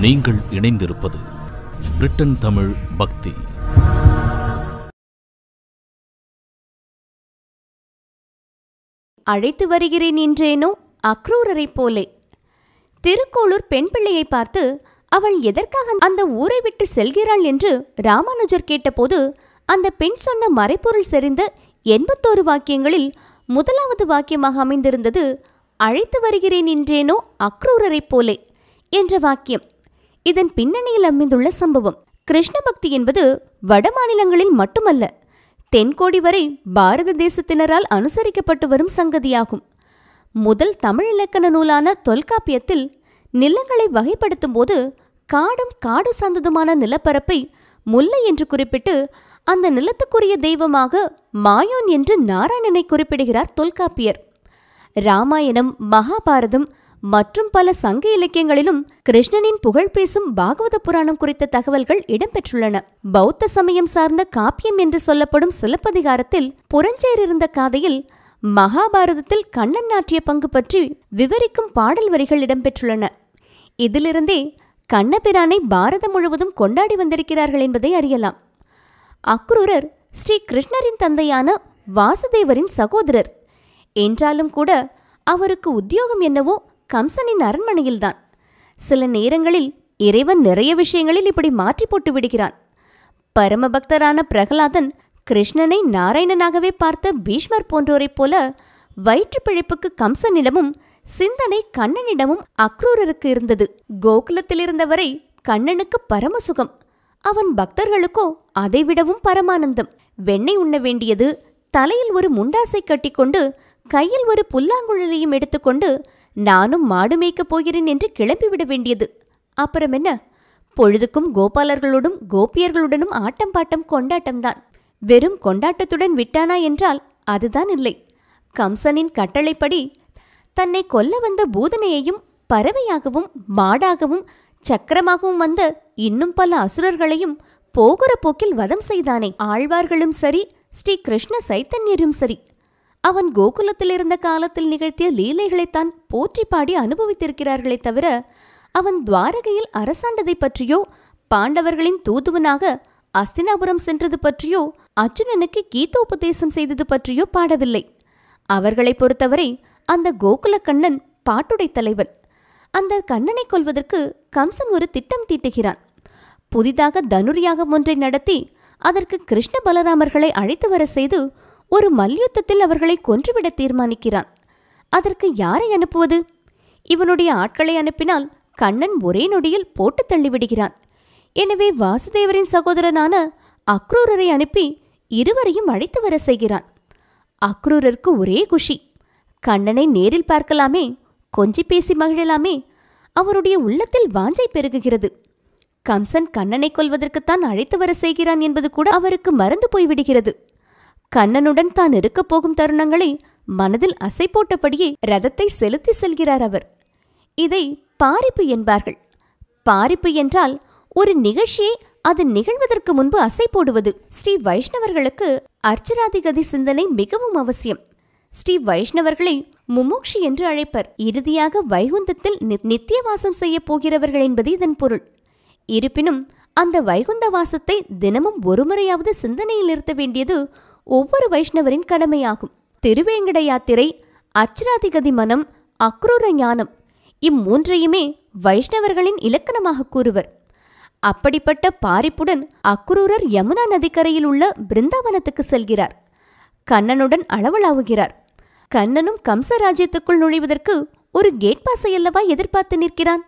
நீங்கள் இணைந்திருப்பது பிரிட்டன் தமிழ் பக்தி. அழைத்து வருகிறேன் என்றேனோ? அக்ரூரரைப் போலே. திருக்கோளூர் பெண் பிள்ளையை பார்த்து அவள் எதற்காக அந்த ஊரை விட்டு செல்கிறாள்? என்று ராமானுஜர் கேட்டபோது அந்த பெண் சொன்ன மறைப்பொருள் செறிந்த எண்பத்தோரு வாக்கியங்களில் முதலாவது வாக்கியமாக அமைந்திருந்தது அழைத்து வருகிறேன் என்றேனோ? அக்ரூரரைப் போலே என்ற வாக்கியம். இதன் பின்னணியில் அமைந்துள்ள சம்பவம். கிருஷ்ண பக்தி என்பது வட மாநிலங்களில் மட்டுமல்ல தென்கோடி வரை பாரத தேசத்தினரால் அனுசரிக்கப்பட்டு வரும் சங்கதியாகும். முதல் தமிழ் இலக்கண நூலான தொல்காப்பியத்தில் நிலங்களை வகைப்படுத்தும் போது காடும் காடு சார்ந்ததுமான நிலப்பரப்பை முல்லை என்று குறிப்பிட்டு அந்த நிலத்துக்குரிய தெய்வமாக மாயோன் என்று நாராயணனை குறிப்பிடுகிறார் தொல்காப்பியர். ராமாயணம் மகாபாரதம் மற்றும் பல சங்க இலக்கியங்களிலும் கிருஷ்ணனின் புகழ் பேசும் பாகவத புராணம் குறித்த தகவல்கள் இடம்பெற்றுள்ளன. பௌத்த சமயம் சார்ந்த காப்பியம் என்று சொல்லப்படும் சிலப்பதிகாரத்தில் புறஞ்சேர் இருந்த காதையில் மகாபாரதத்தில் கண்ணன் நாட்டிய பங்கு பற்றி விவரிக்கும் பாடல் வரிகள் இடம்பெற்றுள்ளன. இதிலிருந்தே கண்ணபிரானை பாரதம் முழுவதும் கொண்டாடி வந்திருக்கிறார்கள் என்பதை அறியலாம். அக்ரூரர் ஸ்ரீ கிருஷ்ணரின் தந்தையான வாசுதேவரின் சகோதரர். என்றாலும் கூட அவருக்கு உத்தியோகம் என்னவோ கம்சனின் அரண்மனையில்தான். சில நேரங்களில் இறைவன் நிறைய விஷயங்களில் இப்படி மாற்றி போட்டு விடுகிறான். பரமபக்தரான பிரகலாதன் கிருஷ்ணனை நாராயணனாகவே பார்த்த பீஷ்மர் போன்றோரைப் போல வயிற்றுப் பிழைப்புக்கு கம்சனிடமும் சிந்தனை கண்ணனிடமும் அக்ரூரருக்கு இருந்தது. கோகுலத்தில் இருந்தவரை கண்ணனுக்கு பரமசுகம் அவன் பக்தர்களுக்கோ அதைவிடவும் பரமானந்தம். வெண்ணெய் உண்ண வேண்டியது தலையில் ஒரு முண்டாசை கட்டிக்கொண்டு கையில் ஒரு புல்லாங்குழலையும் எடுத்துக்கொண்டு நானும் மாடு மேய்க்கப் போகிறேன் என்று கிளம்பிவிட வேண்டியது. அப்புறம் என்ன? பொழுதுக்கும் கோபாலர்களோடும் கோபியர்களுடனும் ஆட்டம் பாட்டம் கொண்டாட்டம்தான். வெறும் கொண்டாட்டத்துடன் விட்டானா என்றால் அதுதான் இல்லை. கம்சனின் கட்டளைப்படி தன்னை கொல்ல வந்த பூதனையையும் பறவையாகவும் மாடாகவும் சக்கரமாகவும் வந்த இன்னும் பல அசுரர்களையும் போகிற போக்கில் வதம் செய்தானே. ஆழ்வார்களும் சரி ஸ்ரீ கிருஷ்ண சைத்தன்யரும் சரி. அவன் கோகுலத்தில் இருந்த காலத்தில் நிகழ்த்திய லீலைகளைத்தான் போற்றி பாடி அனுபவித்திருக்கிறார்களே தவிர அவன் துவாரகையில் அரசாண்டதை பற்றியோ பாண்டவர்களின் தூதுவனாக அஸ்தினாபுரம் சென்றது பற்றியோ அர்ஜுனனுக்கு கீதோபதேசம் செய்தது பற்றியோ பாடவில்லை. அவர்களை பொறுத்தவரை அந்த கோகுல கண்ணன் பாட்டுடை தலைவன். அந்த கண்ணனை கொல்வதற்கு கம்சன் ஒரு திட்டம் தீட்டுகிறான். புதிதாக தனுர்யாகம் ஒன்றை நடத்தி அதற்கு கிருஷ்ண பலராமர்களை அழைத்து வர செய்து ஒரு மல்யுத்தத்தில் அவர்களை கொன்றுவிட தீர்மானிக்கிறான். அதற்கு யாரை அனுப்புவது? இவனுடைய ஆட்களை அனுப்பினால் கண்ணன் ஒரே நொடியில் போட்டு தள்ளிவிடுகிறான். எனவே வாசுதேவரின் சகோதரனான அக்ரூரரை அனுப்பி இருவரையும் அழைத்து வர செய்கிறான். அக்ரூரருக்கு ஒரே குஷி. கண்ணனை நேரில் பார்க்கலாமே கொஞ்சி பேசி மகிழலாமே அவருடைய உள்ளத்தில் வாஞ்சை பெருகுகிறது. கம்சன் கண்ணனை கொல்வதற்குத்தான் அழைத்து வர செய்கிறான் என்பது கூட அவருக்கு மறந்து போய்விடுகிறது. கண்ணனுடன் தான் இருக்கப் போகும் தருணங்களை மனதில் அசை போட்டபடியே ரதத்தை செலுத்தி செல்கிறார் அவர். இதை பாரிப்பு என்பார்கள். பாரிப்பு என்றால் ஒரு நிகழ்ச்சியை அது நிகழ்வதற்கு முன்பு அசை போடுவது. ஸ்ரீ வைஷ்ணவர்களுக்கு அர்ச்சராதிகதி சிந்தனை மிகவும் அவசியம். ஸ்ரீ வைஷ்ணவர்களை முமோக்ஷி என்று அழைப்பர். இறுதியாக வைகுந்தத்தில் நித்தியவாசம் நித்திய வாசம் செய்ய போகிறவர்கள் என்பது இதன் பொருள். இருப்பினும் அந்த வைகுந்த வாசத்தை தினமும் ஒருமுறையாவது சிந்தனையில் நிறுத்த வேண்டியது ஒவ்வொரு வைஷ்ணவரின் கடமையாகும். திருவேங்கட யாத்திரை அச்சராதிகதி மனம் அக்ரூர ஞானம் இம்மூன்றையுமே வைஷ்ணவர்களின் இலக்கணமாக கூறுவர். அப்படிப்பட்ட பாரிப்புடன் அக்ரூரர் யமுனா நதிக்கரையில் உள்ள பிருந்தாவனத்துக்கு செல்கிறார். கண்ணனுடன் அளவலாவுகிறார். கண்ணனும் கம்ச ராஜ்யத்துக்குள் நுழைவதற்கு ஒரு கேட் பாஸை அல்லவா எதிர்பார்த்து நிற்கிறான்?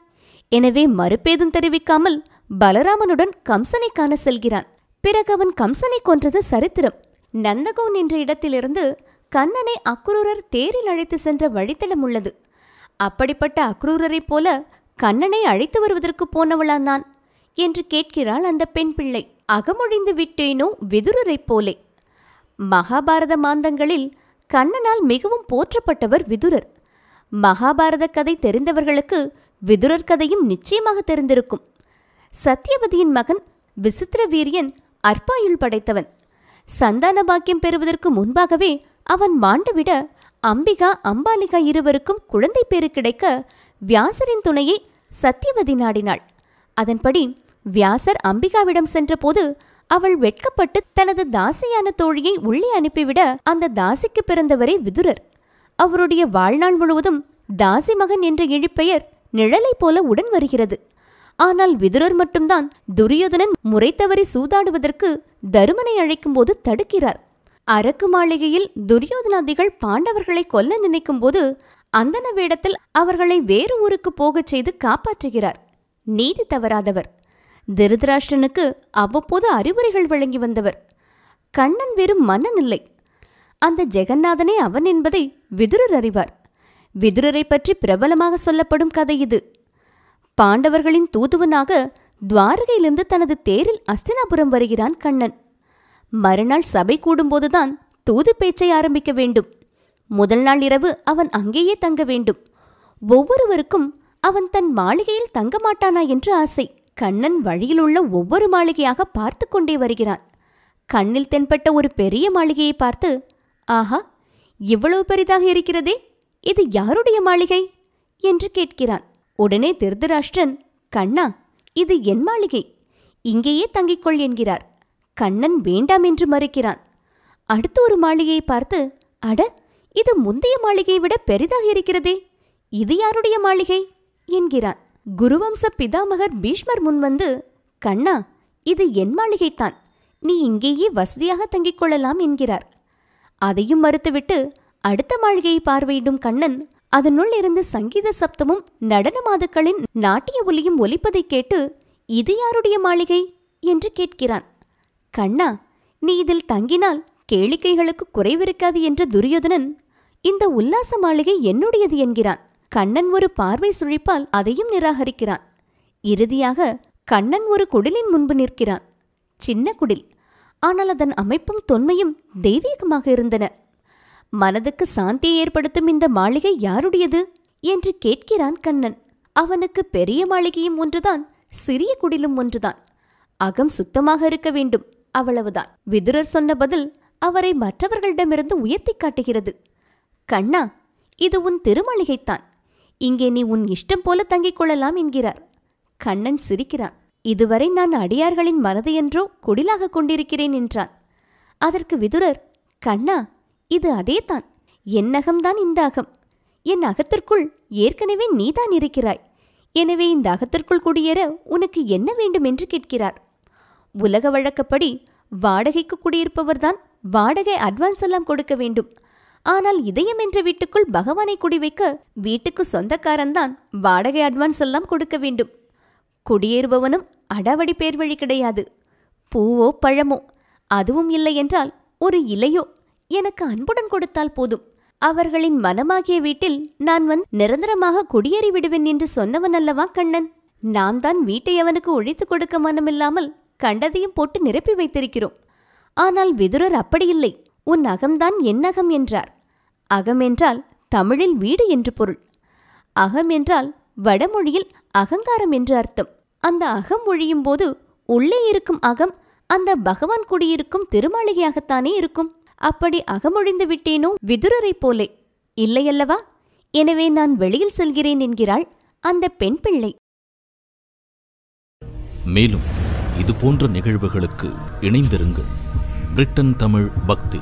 எனவே மறுபேதும் தெரிவிக்காமல் பலராமனுடன் கம்சனை காண செல்கிறான். பிறகு அவன் கம்சனை கொன்றது சரித்திரம். நந்தகோன் என்ற இடத்திலிருந்து கண்ணனை அக்ரூரர் தேரில் அழைத்து சென்ற வழித்தடம் உள்ளது. அப்படிப்பட்ட அக்ரூரரைப் போல கண்ணனை அழைத்து வருவதற்கு போனவளா நான் என்று கேட்கிறாள் அந்த பெண் பிள்ளை. அகமொழிந்து விட்டேனோ விதுரரைப் போலே. மகாபாரத மாந்தங்களில் கண்ணனால் மிகவும் போற்றப்பட்டவர் விதுரர். மகாபாரத கதை தெரிந்தவர்களுக்கு விதுரர் கதையும் நிச்சயமாக தெரிந்திருக்கும். சத்தியவதியின் மகன் விசித்திர வீரியன் அற்பாயுள் படைத்தவன். சந்தான பாக்கியம் பெறுவதற்கு முன்பாகவே அவன் மாண்டுவிட அம்பிகா அம்பாலிகா இருவருக்கும் குழந்தை பேறு கிடைக்க வியாசரின் துணையை சத்தியவதி நாடினாள். அதன்படி வியாசர் அம்பிகாவிடம் சென்றபோது அவள் வெட்கப்பட்டு தனது தாசியான தோழியை உள்ளே அனுப்பிவிட அந்த தாசிக்கு பிறந்தவரே விதுரர். அவருடைய வாழ்நாள் முழுவதும் தாசி மகன் என்ற இழிப்பெயர் நிழலைப் போல உடன் வருகிறது. ஆனால் விதுரர் மட்டும்தான் துரியோதனன் முறை தவறி சூதாடுவதற்கு தருமனை அழைக்கும்போது தடுக்கிறார். அரக்கு மாளிகையில் துரியோதனாதிகள் பாண்டவர்களை கொல்ல நினைக்கும் போது அந்தன வேடத்தில் அவர்களை வேறு ஊருக்கு போகச் செய்து காப்பாற்றுகிறார். நீதி தவறாதவர். திருதராஷ்டனுக்கு அவ்வப்போது அறிவுரைகள் வழங்கி வந்தவர். கண்ணன் வெறும் மன்னன் இல்லை. அந்த ஜெகநாதனே அவன் என்பதை விதுரர் அறிவார். விதுரரை பற்றி பிரபலமாக சொல்லப்படும் கதை இது. பாண்டவர்களின் தூதுவனாக துவாரகையிலிருந்து தனது தேரில் அஸ்தினாபுரம் வருகிறான் கண்ணன். மறுநாள் சபை கூடும்போதுதான் தூது பேச்சை ஆரம்பிக்க வேண்டும். முதல் நாள் இரவு அவன் அங்கேயே தங்க வேண்டும். ஒவ்வொருவருக்கும் அவன் தன் மாளிகையில் தங்க மாட்டானா என்று ஆசை. கண்ணன் வழியிலுள்ள ஒவ்வொரு மாளிகையாக பார்த்து கொண்டே வருகிறான். கண்ணில் தென்பட்ட ஒரு பெரிய மாளிகையை பார்த்து ஆஹா இவ்வளவு பெரிதாக இருக்கிறதே இது யாருடைய மாளிகை? என்று கேட்கிறான். உடனே திருதராஷ்டிரன் கண்ணா இது என் மாளிகை. இங்கேயே தங்கிக்கொள் என்கிறார். கண்ணன் வேண்டாம் என்று மறுக்கிறான். அடுத்த ஒரு மாளிகையை பார்த்து அட இது முந்தைய மாளிகையை விட பெரிதாக இருக்கிறதே. இது யாருடைய மாளிகை? என்கிறான். குருவம்ச பிதாமகர் பீஷ்மர் முன்வந்து கண்ணா இது என் மாளிகைத்தான் நீ இங்கேயே வசதியாக தங்கிக் கொள்ளலாம் என்கிறார். அதையும் மறுத்துவிட்டு அடுத்த மாளிகையை பார்வையிடும் கண்ணன் அதனுள் இருந்து சங்கீத சப்தமும் நடன மாதுக்களின் நாட்டிய ஒலியும் ஒலிப்பதைக் கேட்டு இது யாருடைய மாளிகை? என்று கேட்கிறான். கண்ணா நீ இதில் தங்கினால் கேளிக்கைகளுக்கு குறைவிருக்காது என்ற துரியோதனன் இந்த உல்லாச மாளிகை என்னுடையது என்கிறான். கண்ணன் ஒரு பார்வை சுழிப்பால் அதையும் நிராகரிக்கிறான். இறுதியாக கண்ணன் ஒரு குடிலின் முன்பு நிற்கிறான். சின்ன குடில். ஆனால் அதன் அமைப்பும் தொன்மையும் தெய்வீகமாக இருந்தன. மனதுக்கு சாந்தியை ஏற்படுத்தும் இந்த மாளிகை யாருடையது? என்று கேட்கிறான் கண்ணன். அவனுக்கு பெரிய மாளிகையும் ஒன்றுதான் சிறிய குடிலும் ஒன்றுதான். அகம் சுத்தமாக இருக்க வேண்டும் அவ்வளவுதான். விதுரர் சொன்ன பதில் அவரை மற்றவர்களிடமிருந்து உயர்த்தி காட்டுகிறது. கண்ணா இது உன் திருமாளிகைத்தான். இங்கே நீ உன் இஷ்டம் போல தங்கிக் கொள்ளலாம் என்கிறார். கண்ணன் சிரிக்கிறான். இதுவரை நான் அடியார்களின் மனதையன்றோ குடிலாக கொண்டிருக்கிறேன் என்றான். அதற்கு விதுரர் கண்ணா இது அதேதான். என் அகம்தான் இந்த அகம். என் அகத்திற்குள் ஏற்கனவே நீதான் இருக்கிறாய். எனவே இந்த அகத்திற்குள் குடியேற உனக்கு என்ன வேண்டும் என்று கேட்கிறார். உலக வழக்கப்படி வாடகைக்கு குடியிருப்பவர்தான் வாடகை அட்வான்ஸ் எல்லாம் கொடுக்க வேண்டும். ஆனால் இதயம் என்ற வீட்டுக்குள் பகவானை குடிவைக்க வீட்டுக்கு சொந்தக்காரன்தான் வாடகை அட்வான்ஸ் எல்லாம் கொடுக்க வேண்டும். குடியேறுபவனும் அடாவடி பேர் வழி கிடையாது. பூவோ பழமோ அதுவும் இல்லை என்றால் ஒரு இலையோ எனக்கு அன்புடன் கொடுத்தால் போதும். அவர்களின் மனமாகிய வீட்டில் நான் வந்து நிரந்தரமாக குடியேறி விடுவேன் என்று சொன்னவன் அல்லவா கண்ணன்? நாம் தான் வீட்டை அவனுக்கு ஒழித்து கொடுக்க மனமில்லாமல் கண்டதையும் போட்டு நிரப்பி வைத்திருக்கிறோம். ஆனால் விதுரர் அப்படியில்லை. உன் அகம்தான் என் அகம் என்றார். அகம் என்றால் தமிழில் வீடு என்று பொருள். அகம் என்றால் வடமொழியில் அகங்காரம் என்று அர்த்தம். அந்த அகம் ஒழியும் போது உள்ளே இருக்கும் அகம் அந்த பகவான் குடியிருக்கும் திருமாளிகையாகத்தானே இருக்கும். அப்படி அகமொழிந்து விட்டேனோ? விதுரரைப் போலே. இல்லையல்லவா? எனவே நான் வெளியில் செல்கிறேன் என்கிறாள் அந்த பெண் பிள்ளை. மேலும் இதுபோன்ற நிகழ்வுகளுக்கு இணைந்திருங்கள். பிரிட்டன் தமிழ் பக்தி.